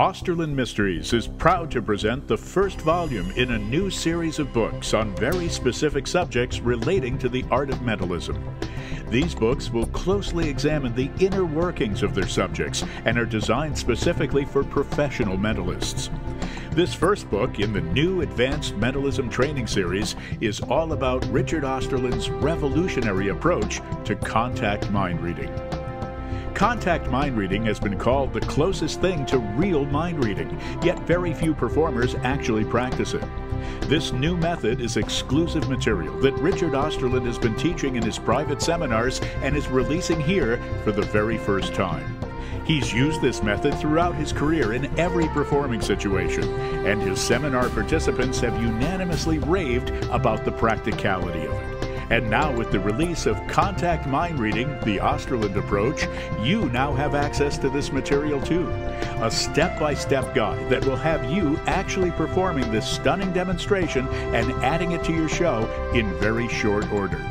Osterlind Mysteries is proud to present the first volume in a new series of books on very specific subjects relating to the art of mentalism. These books will closely examine the inner workings of their subjects and are designed specifically for professional mentalists. This first book in the new Advanced Mentalism Training Series is all about Richard Osterlind's revolutionary approach to contact mind reading. Contact mind reading has been called the closest thing to real mind reading, yet very few performers actually practice it. This new method is exclusive material that Richard Osterlind has been teaching in his private seminars and is releasing here for the very first time. He's used this method throughout his career in every performing situation, and his seminar participants have unanimously raved about the practicality of it. And now, with the release of Contact Mind Reading, the Osterlind approach, you now have access to this material too. A step by step guide that will have you actually performing this stunning demonstration and adding it to your show in very short order.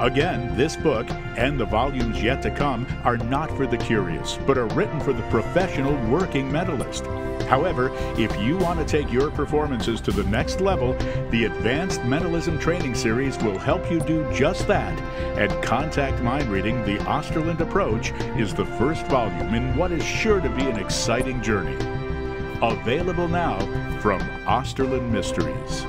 Again, this book and the volumes yet to come are not for the curious, but are written for the professional working mentalist. However, if you want to take your performances to the next level, the Advanced Mentalism Training Series will help you do just that. And Contact Mind Reading, the Osterlind Approach, is the first volume in what is sure to be an exciting journey. Available now from Osterlind Mysteries.